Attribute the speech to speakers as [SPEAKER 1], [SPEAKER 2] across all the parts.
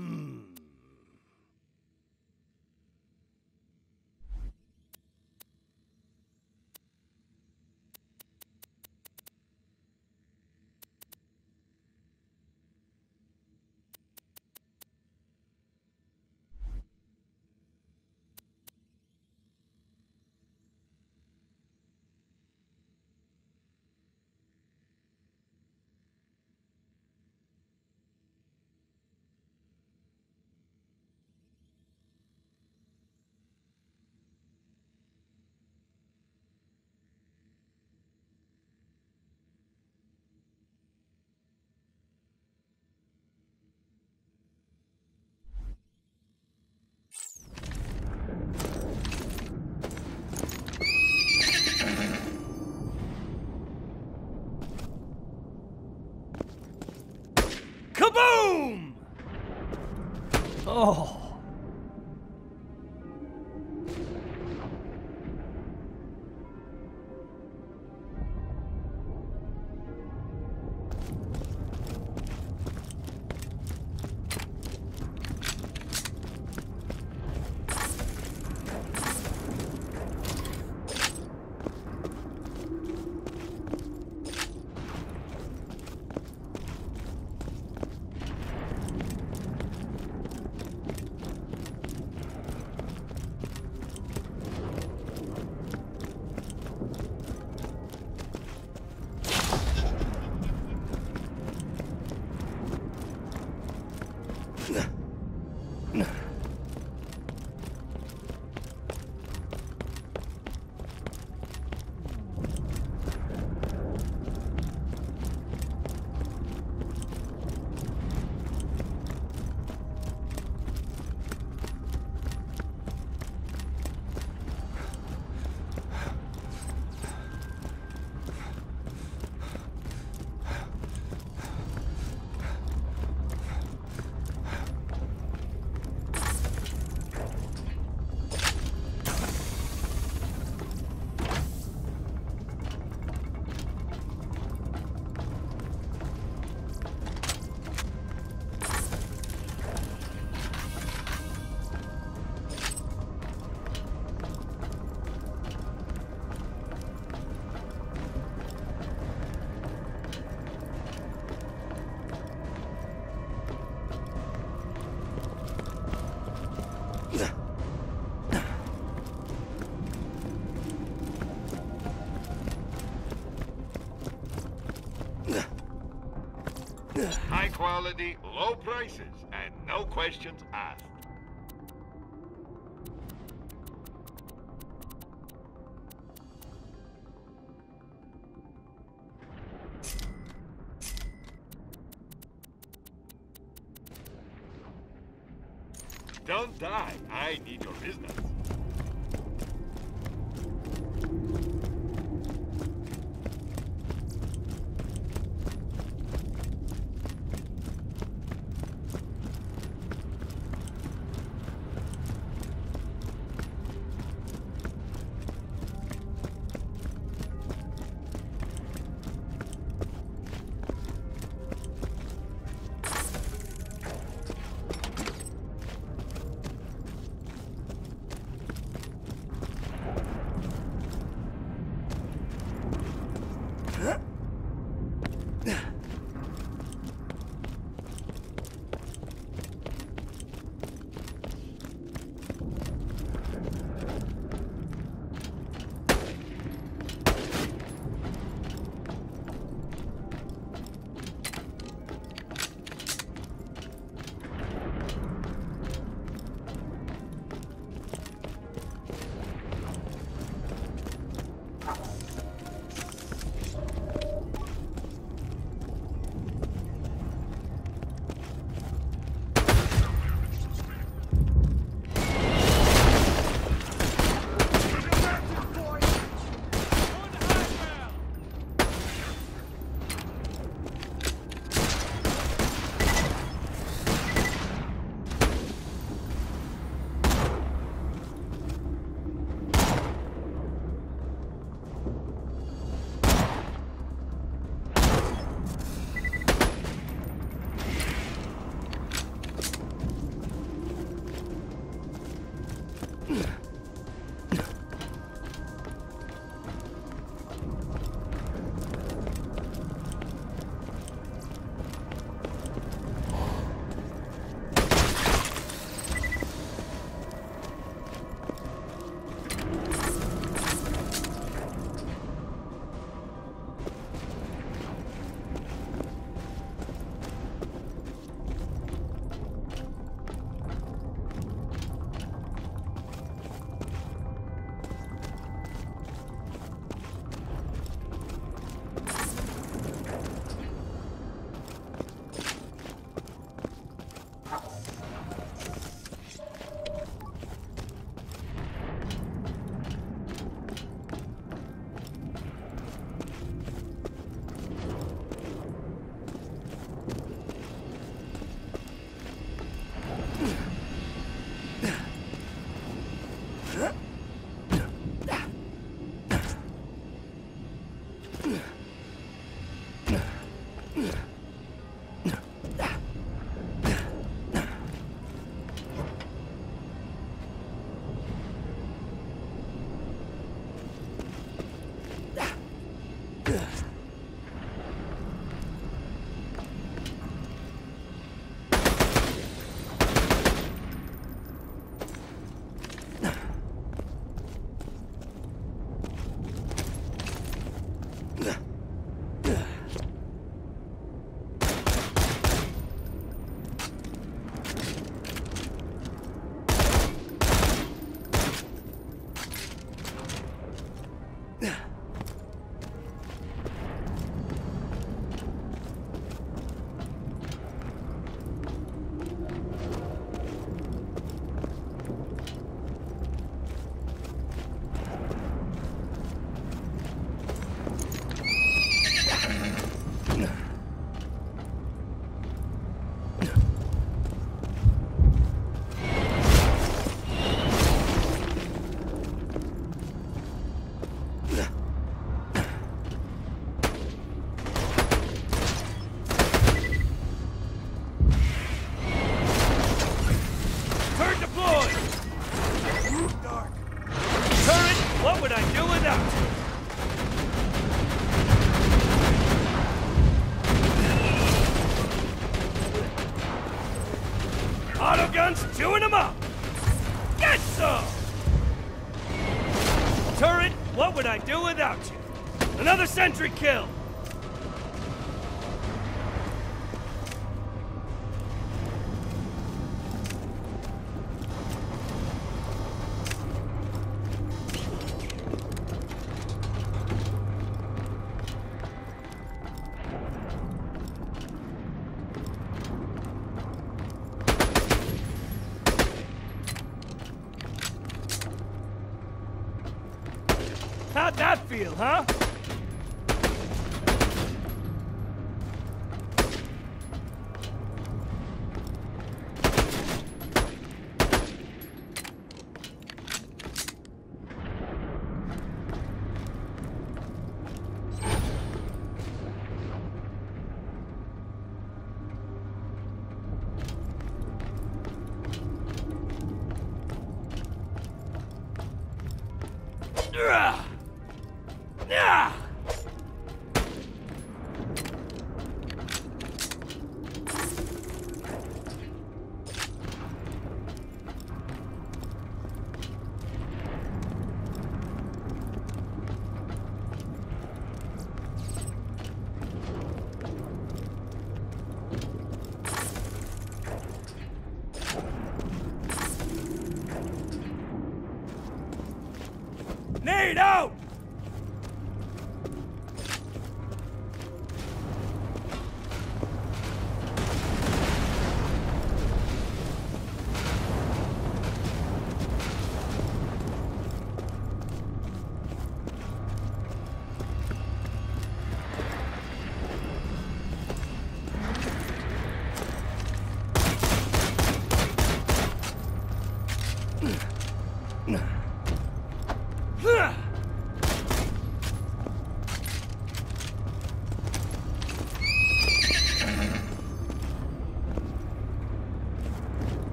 [SPEAKER 1] Hmm.
[SPEAKER 2] Oh. Quality, low prices,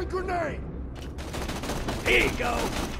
[SPEAKER 3] Throwing grenade!
[SPEAKER 1] Here you go!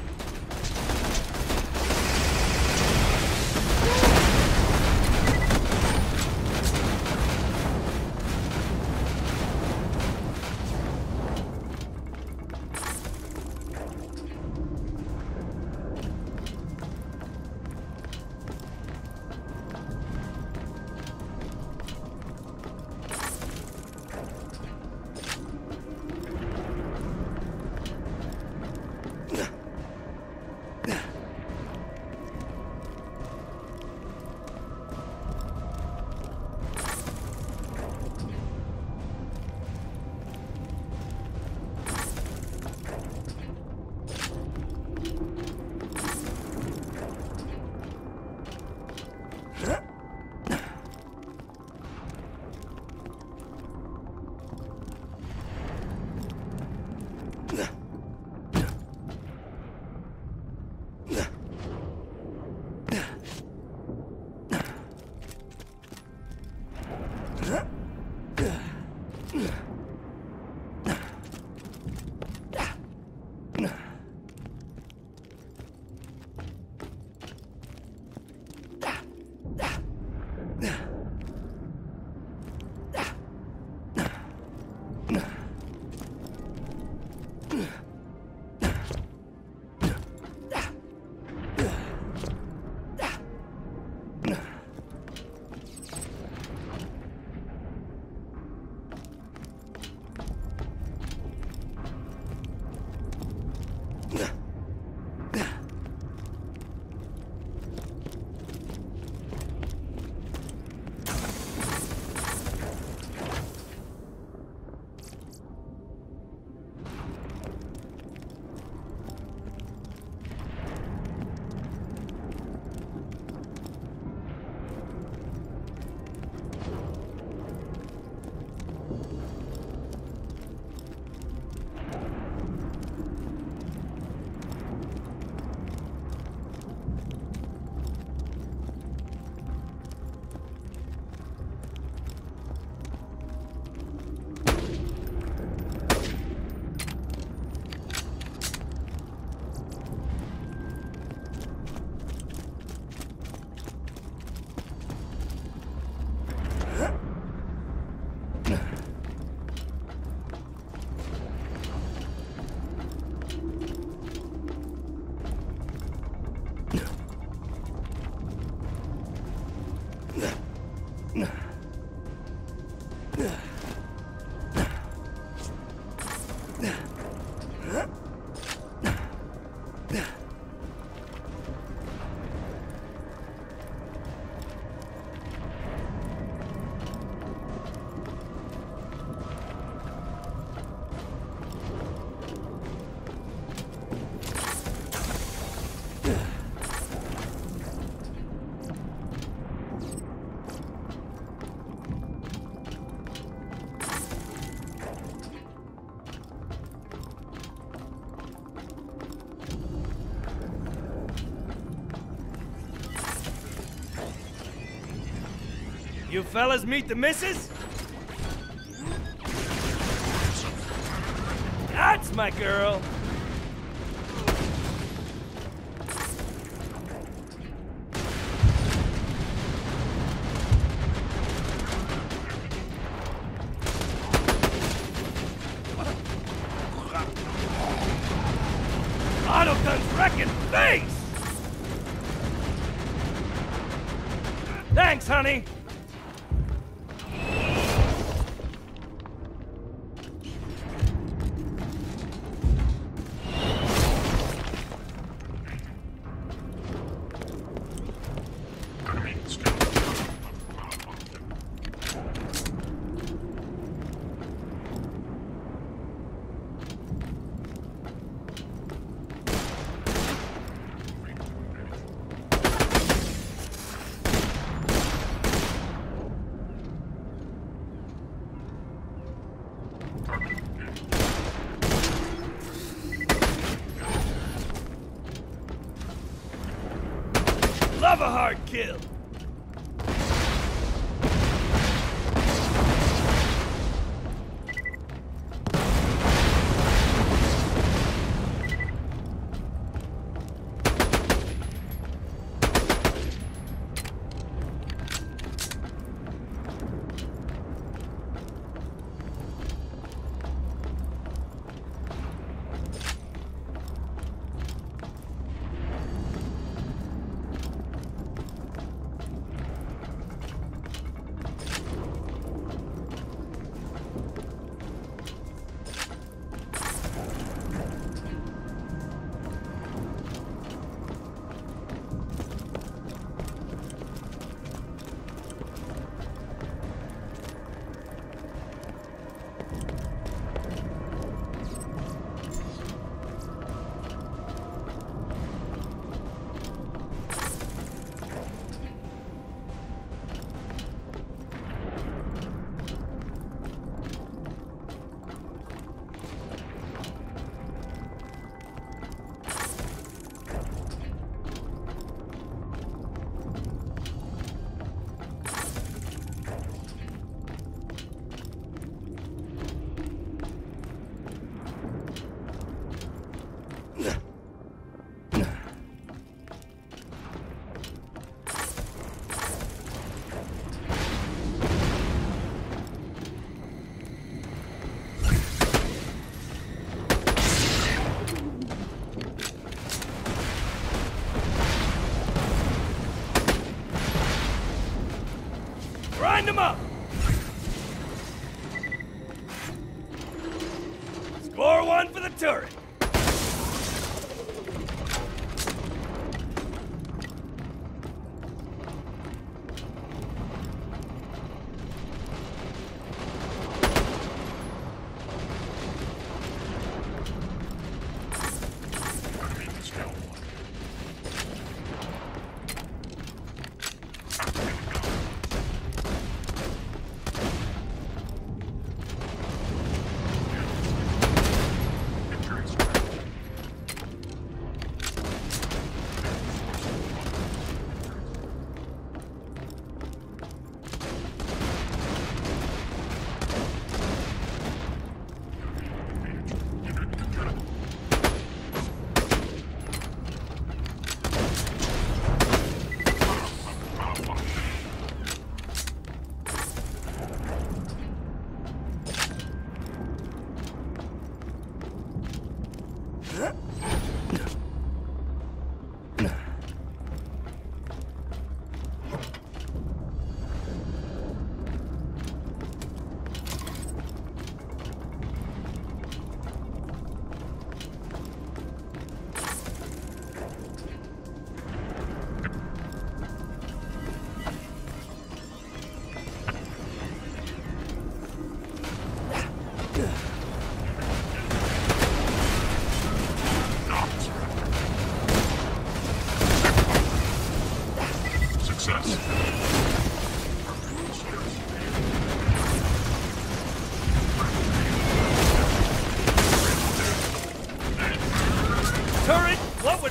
[SPEAKER 1] You fellas meet the missus? That's my girl!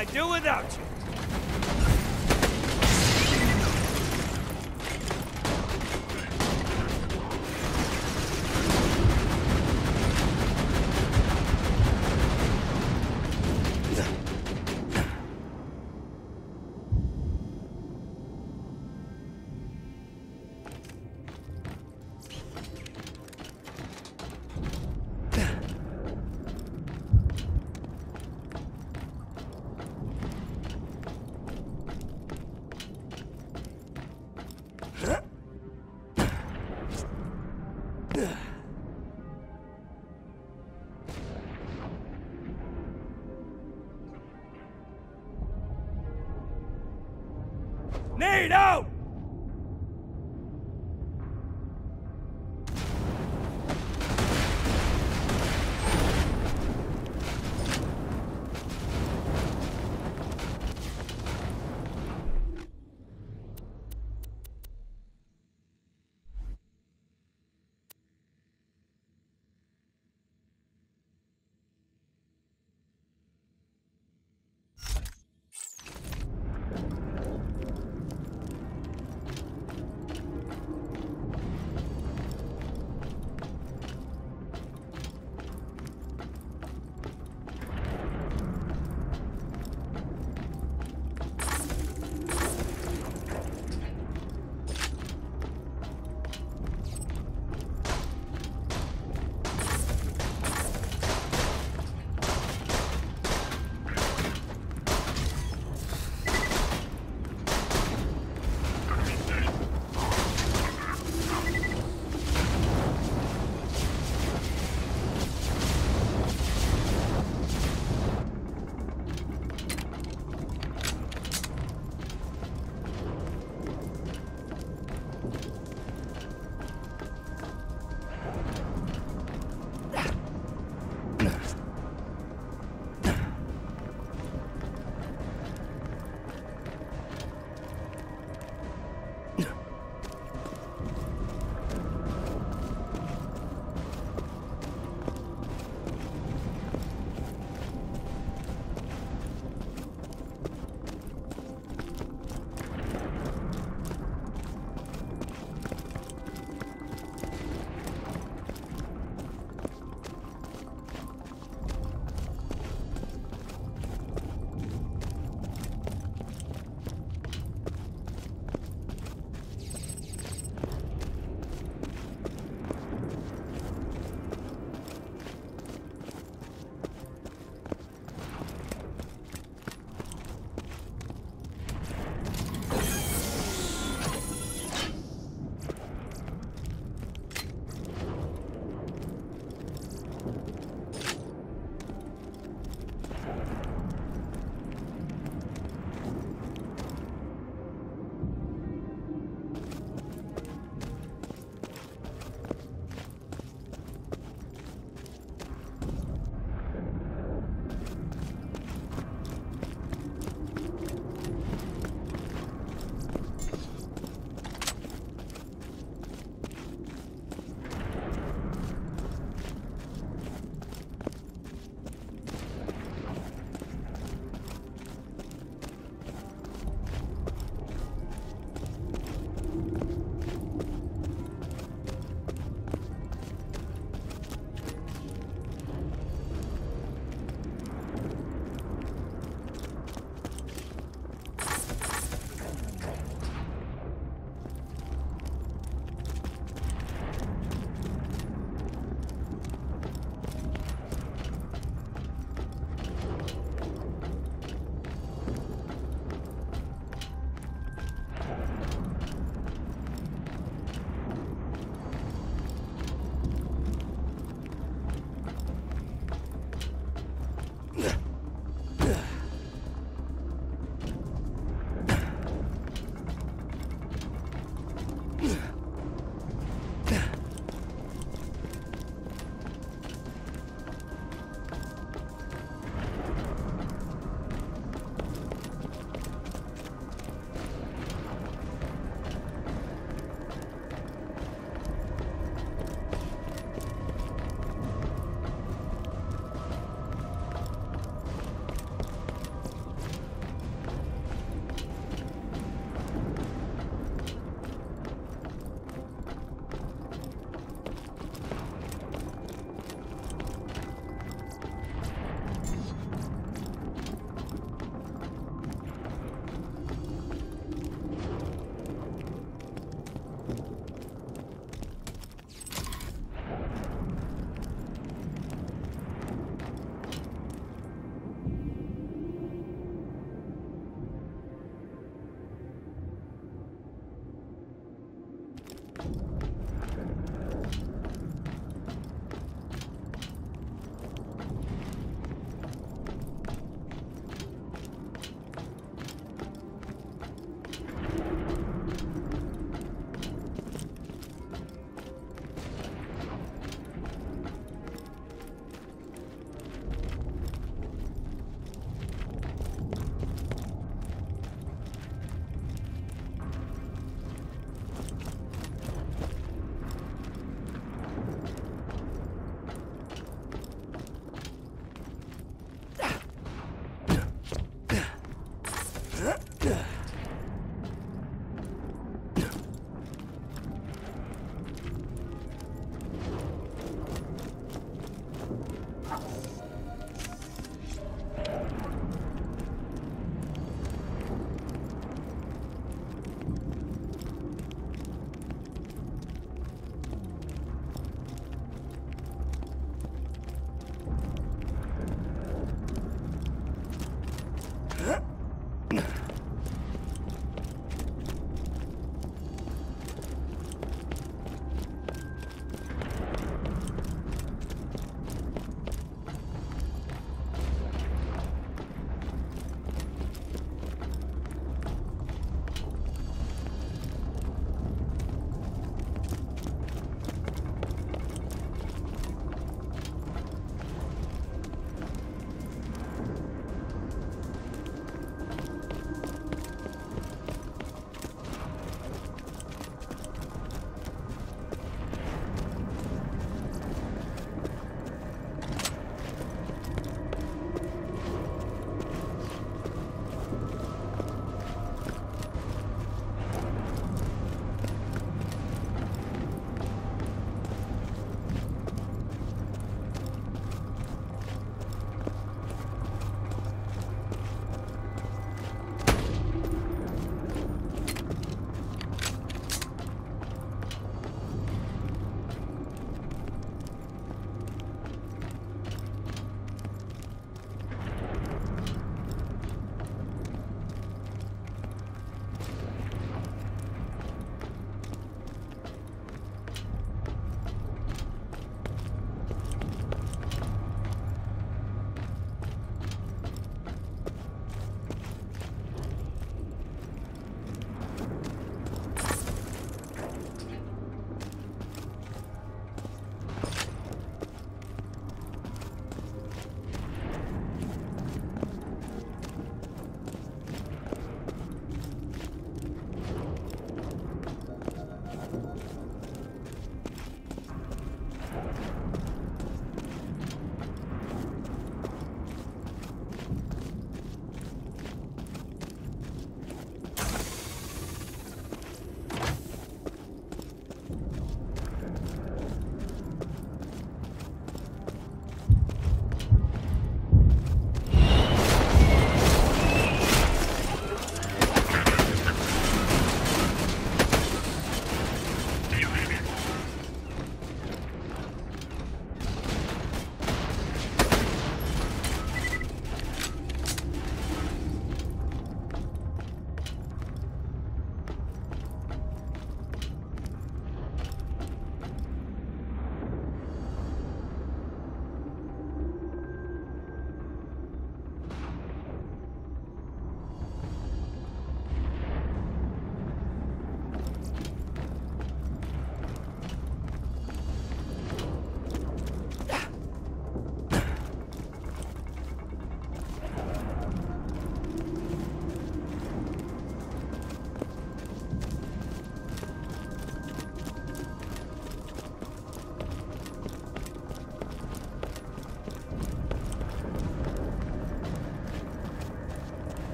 [SPEAKER 1] I do without you? Yeah. Out!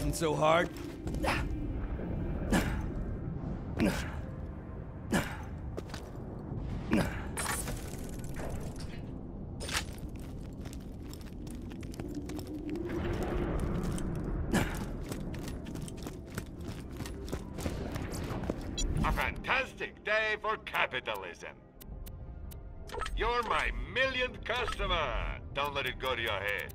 [SPEAKER 1] Wasn't so hard.
[SPEAKER 2] A fantastic day for capitalism. You're my millionth customer. Don't let it go to your head.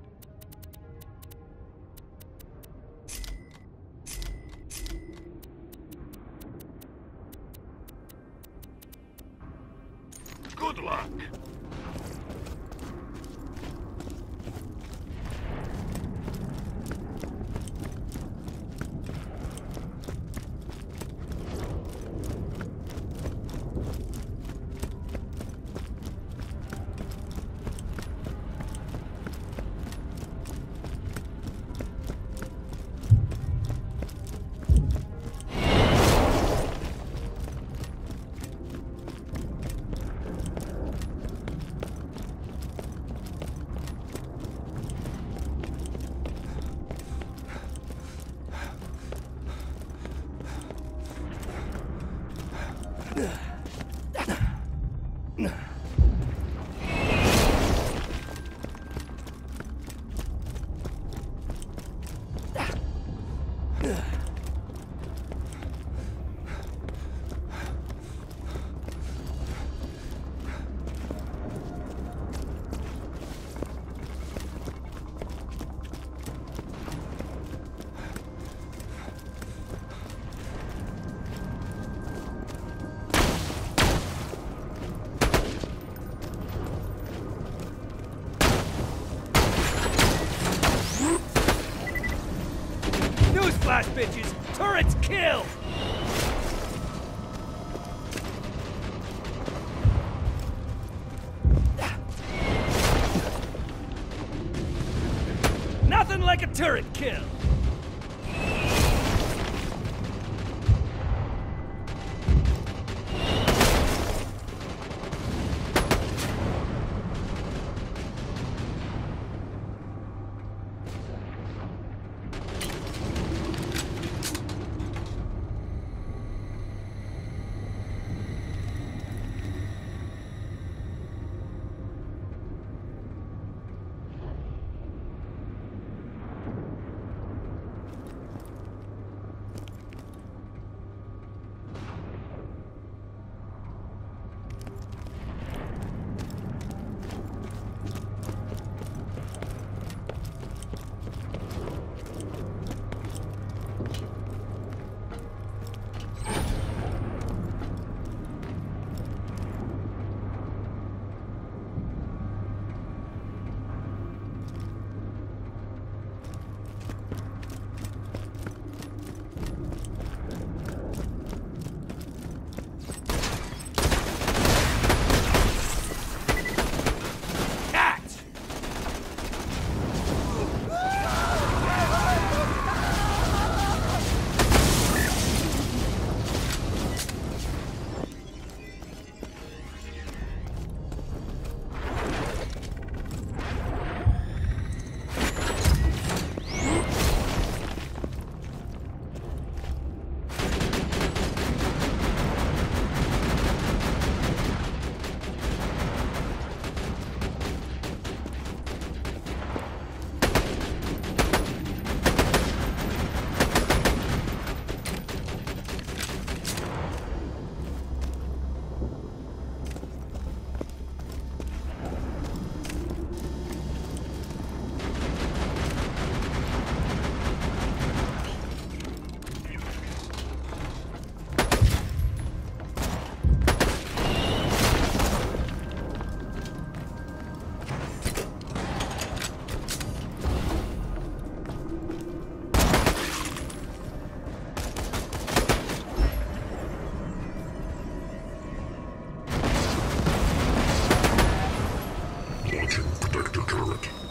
[SPEAKER 4] Launching protector turret.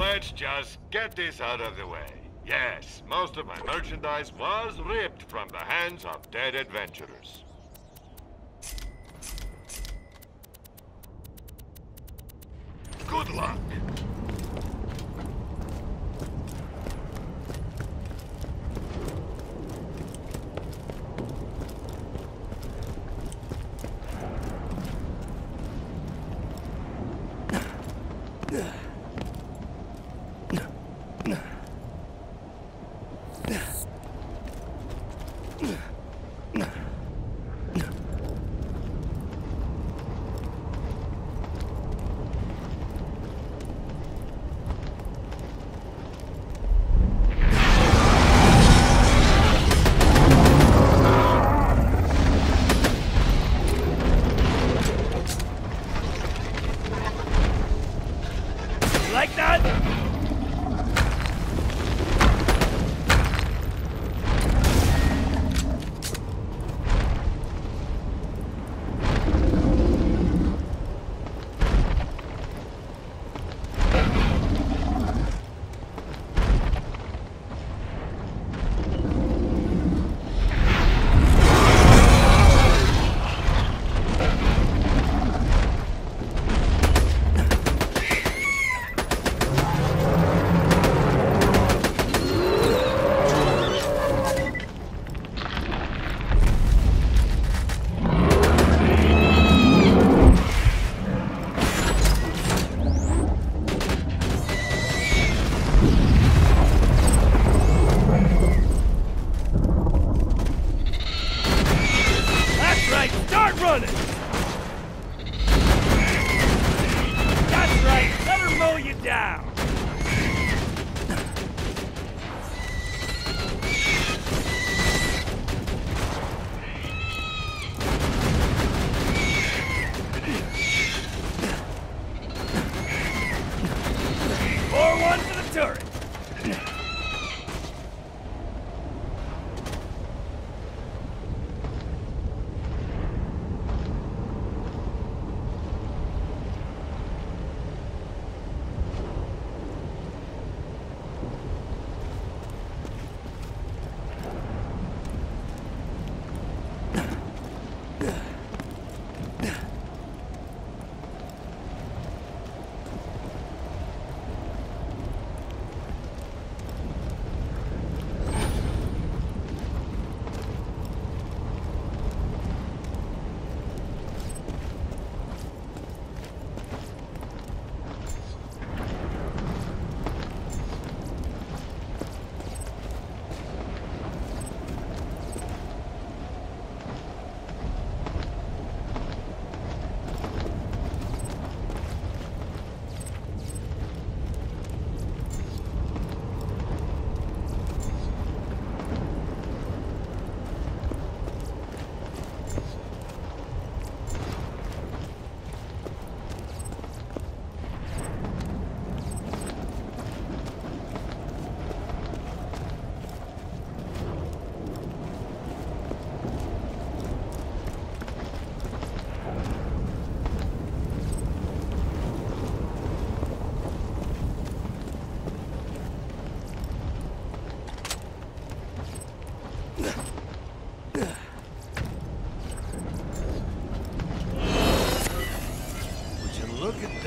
[SPEAKER 2] Let's just get this out of the way. Yes, most of my merchandise was ripped from the hands of dead adventurers. Good luck.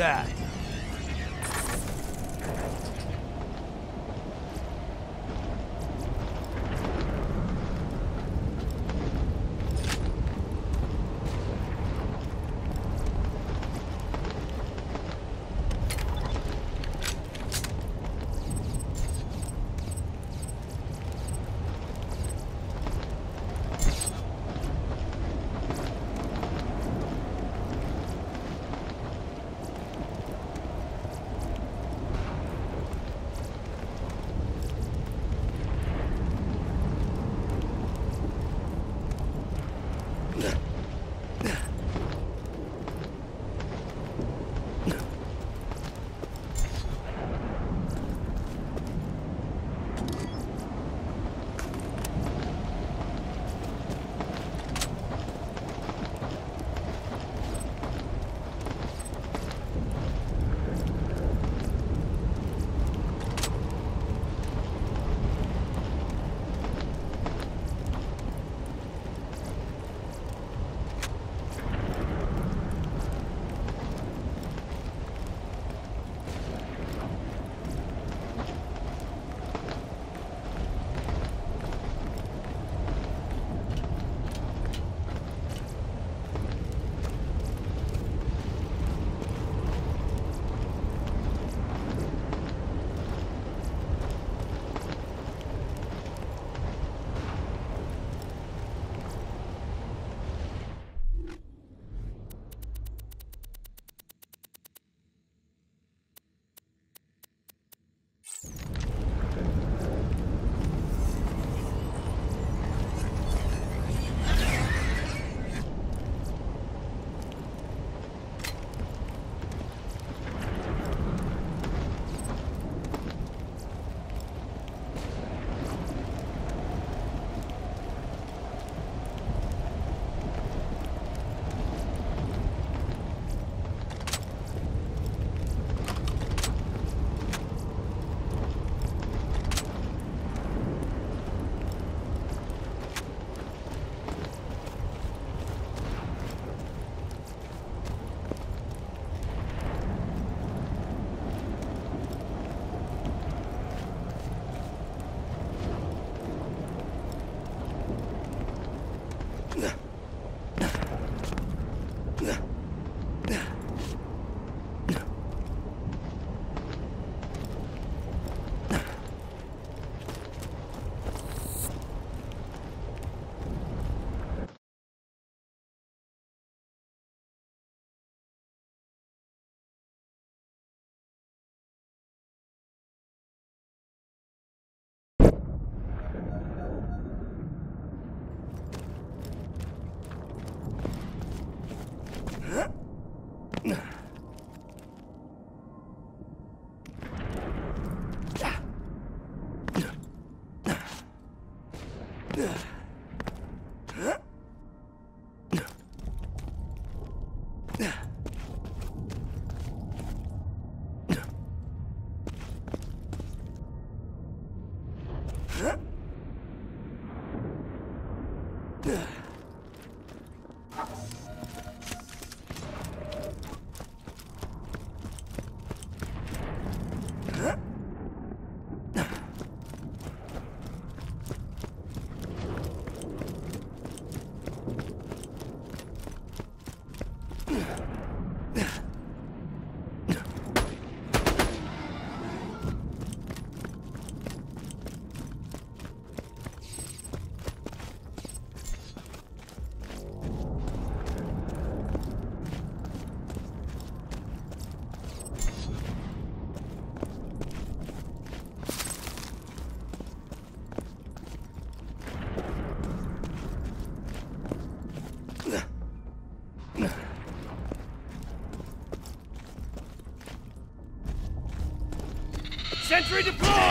[SPEAKER 1] That? Sentry deployed!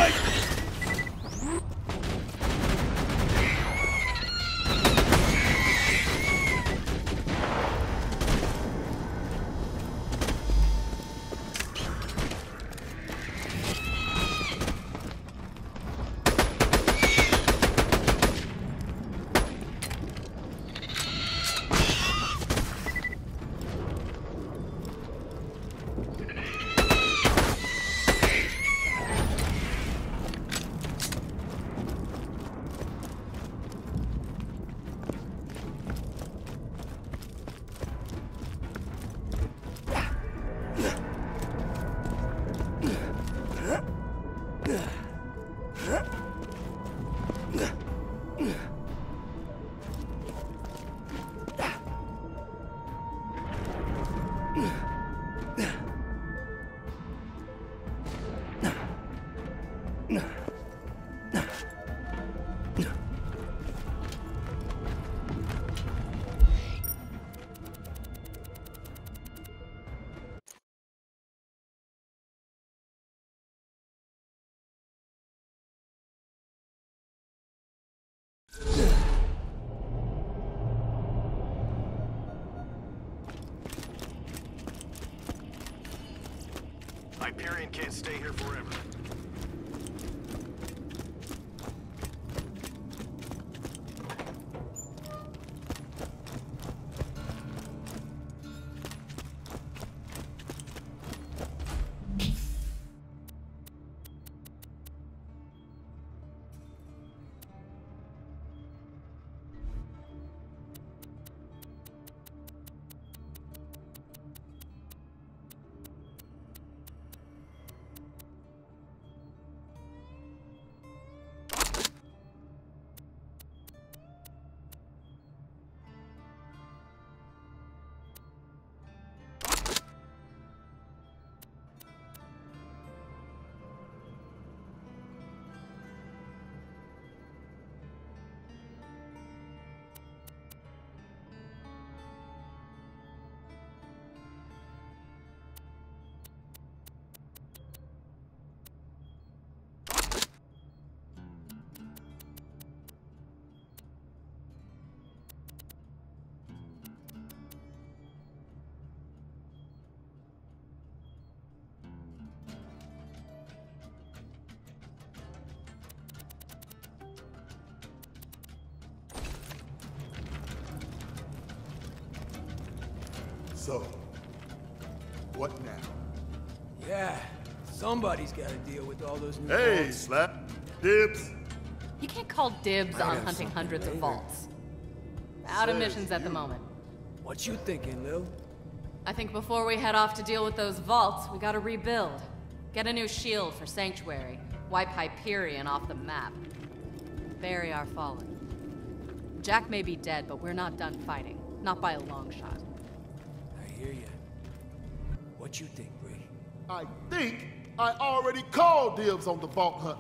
[SPEAKER 5] Can't stay here forever.
[SPEAKER 3] So, what now?
[SPEAKER 6] Yeah, somebody's got to deal with all those new
[SPEAKER 3] Hey,
[SPEAKER 6] vaults.
[SPEAKER 3] Slap. Dibs.
[SPEAKER 7] You can't call dibs
[SPEAKER 6] Might
[SPEAKER 7] on hunting
[SPEAKER 6] something
[SPEAKER 7] hundreds of vaults. Out of
[SPEAKER 3] Says
[SPEAKER 7] missions at the moment.
[SPEAKER 6] What you thinking, Lil?
[SPEAKER 7] I think before we head off to deal with those vaults, we gotta rebuild. Get a new shield for Sanctuary. Wipe Hyperion off the map. Bury our fallen. Jack may be dead, but we're not done fighting. Not by a long shot.
[SPEAKER 6] Hear you. What you think, Bree?
[SPEAKER 3] I think I already called dibs on the vault hunt.